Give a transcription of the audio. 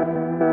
Música